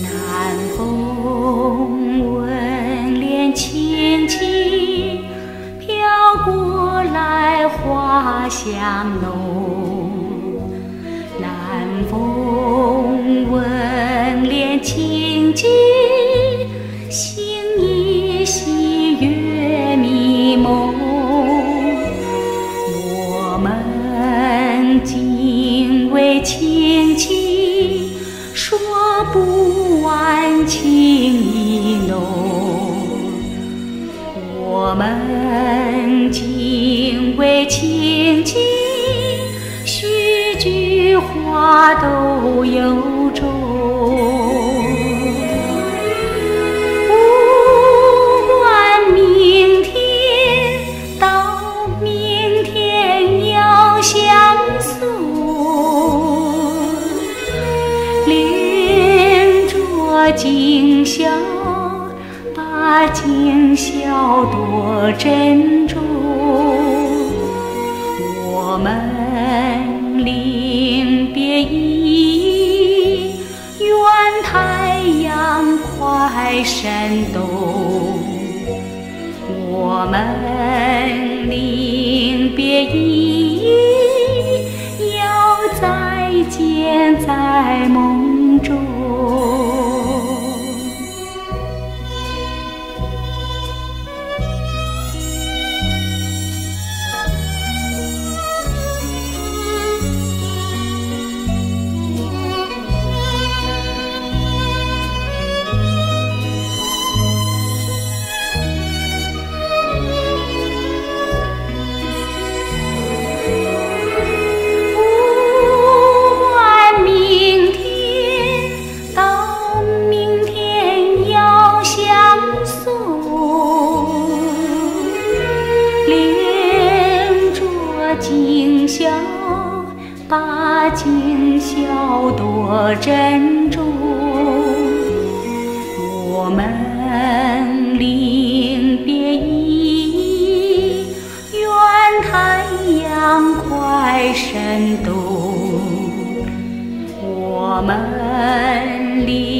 南风吻脸轻轻飘过来花香浓。南风吻脸轻轻情意浓。我们敬畏清气，须句话都由衷。今宵，把今宵多珍重。我们临别依依，愿太阳快升东。我们临别依依，要再见在梦中。珍重我们临别意愿太阳快升东我们临